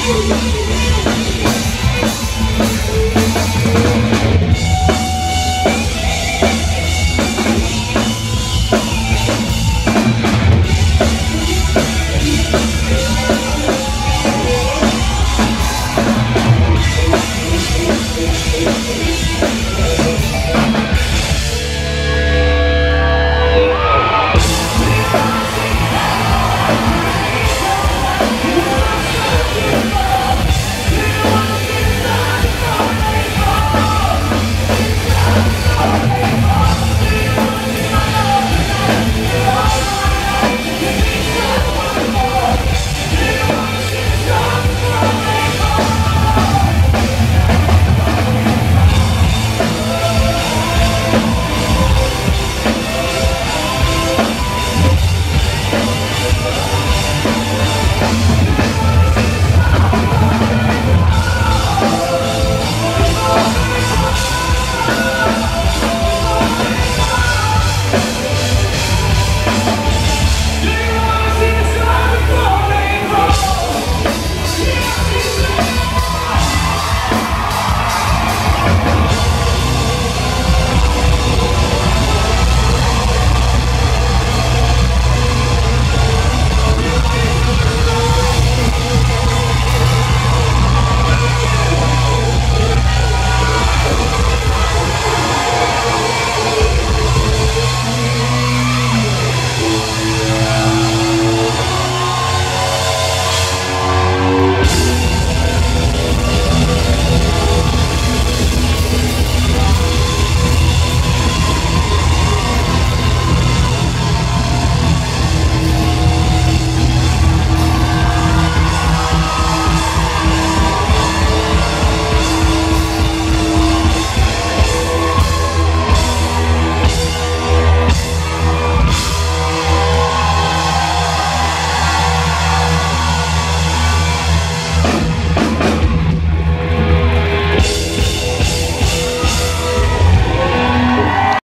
Música